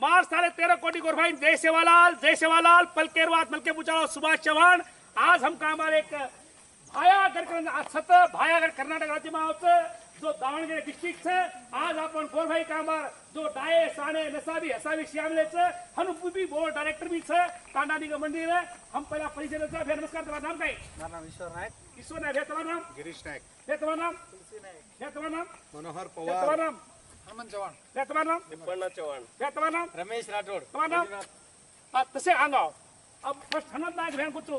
मार साढ़े तेरह कोटि गुरफाइन जय सेवालाल जय सेवालाल। पलकेर वाद मलके पूछा सुभाष चव्हाण। आज हम काम आ एक भायागर सत भायागढ़ कर्नाटक राज्य में आवत जो दावणगिरी डिस्ट्रिक्ट से आज अपन गोर गोरभाई कामार जो डाये साने नसावी हसावी श्यामले से हनुपुबी बोर्ड डायरेक्टर भी से कांडानी का मंदिर है हम पहला परिचय से फिर नमस्कार तुम्हारा नाम क्या मेरा नाम ईश्वर नायक। ईश्वर नायक तुम्हारा नाम? गिरीश नायक। तुम्हारा नाम? तुम्हारा नाम? मनोहर पवार तुम्हारा नाम? हनुमान चव्हाण. नाम चव्हाण. नाम रमेश राठोड. नाम तसे अंगाव अब फर्स्ट हनुमंत नायक भ्यान कुत्रू.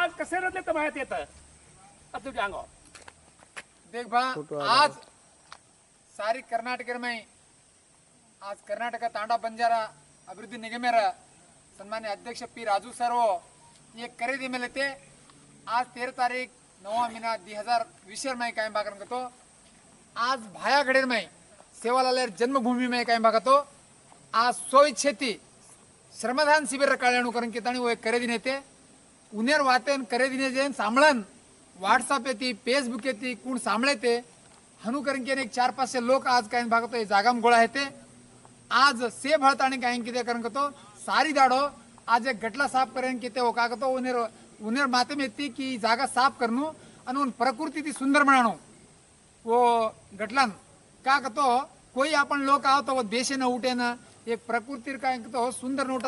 आज कसे रडले तर माहिती येत? अब तुझे अंगाव देख बा आज सारी कर्नाटक में आज कर्नाटक तांडा बंजारा अभिवृद्धी निगमेर सन्मान्य अध्यक्ष पी राजू सर्व ये खरेदी मेले ते आज तेरा तारीख नवा महिना दी हजार विशेष में कायम बाकर तो. आज भाया घडेर में सेवालाल जन्मभूमी में कायम भागतो. आज सोयछेती श्रमदान शिबिर काढल्याणू कारण की ताणी खरेदी नेते उनेर वातेन खरेदीने जे सांभळन व्हॉट्सअप येते फेसबुक येते कोण सांभळे ते हनु कारण की एक चार पाचशे लोक आज काय भागतो जागाम गोळा येते आज से भळत आणि काय किती कारण तो सारी दाडो आज एक गटला साफ करेन की ते हो का तो उनेर उनेर माते में येते की जागा साफ करनू आणि उन प्रकृती ती सुंदर बनाणो वो गटलान का कतो कोई आपण लोक न उठे ऊटेन एक काय काकतो हो, सुंदर नोट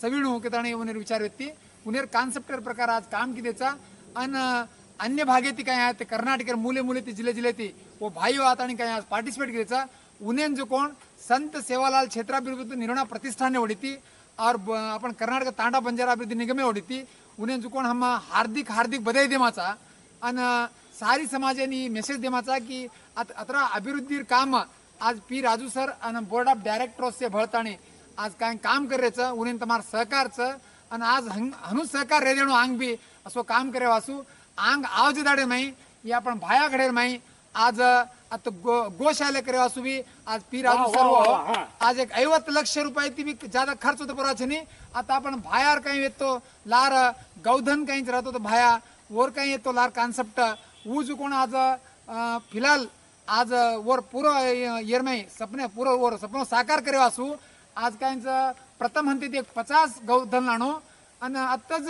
सविणू हो, किताने उनेर विचार व्यक्ती उनेर कॉन्सेप्ट प्रकार आज काम की देचा अन अन्य भागे ती काय आहेत कर्नाटक मुले मुले ती जिल्हे जिल्हे ती व भाई आहात आणि काय आज पार्टिसिपेट केलेचा उनेन जो कोण संत सेवालाल क्षेत्राभिवृद्ध निर्णा प्रतिष्ठाने ओढीती और आपण कर्नाटक तांडा बंजारा अभिवृद्धी निगमे ओढीती उनेन जो कोण हम हार्दिक हार्दिक बधाई देमाचा आणि सारी समाजाने मेसेज देमाचा की आत- अत्र अभिवृद्धी काम आज पी राजू सर आणि बोर्ड ऑफ डायरेक्टर्सचे भळताणी आज काय काम करायचं उन्हें तुम्हाला सहकारचं आणि आज हंग- हनु सहकार रे देणू आंग बी असो काम करे वासू आंग आवाज दाडे माई या आपण भाया घडे माई आज आता गो गोशाले करे वासू बी आज पी राजू सर हो. आज एक ऐवत लक्ष रुपये ती बी ज्यादा खर्च होतो परवाचे नाही आता आपण भायार काही येतो लार गौधन काहीच राहतो तो भाया वर काही येतो लार कॉन्सेप्ट ऊ जो कोण आज फिलहाल आज वर पुरो येरमे सपने पुरो वर सपन साकार करे असू आज काहींच प्रथम हंतीत एक पचास गौधन आणू. आणि आत्ताच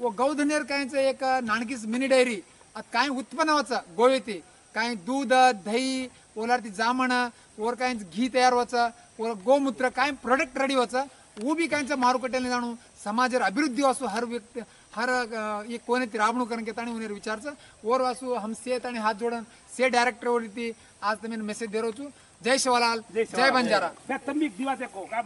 व गौधनेर काहींच एक नाणकीस मिनी डायरी आता काही उत्पन्न व्हायचं गोळी काही दूध दही ओलारती जामण वर काही घी तयार व्हायचं वर गोमूत्र काही प्रोडक्ट रेडी व्हायचं. वो बी काहींचं मारुकट्याने जाणू समाजर अभिवृद्धी वासू हर व्यक्ती हर एक कोणी ती राबणू करून घेता आणि उन्हेर विचारचं. वर वासू हम सेत आणि हात जोडून. से डायरेक्टर वरती आज तुम्ही मेसेज दे छू जय शिवलाल. जय बंजारा. दिवा देखो. काय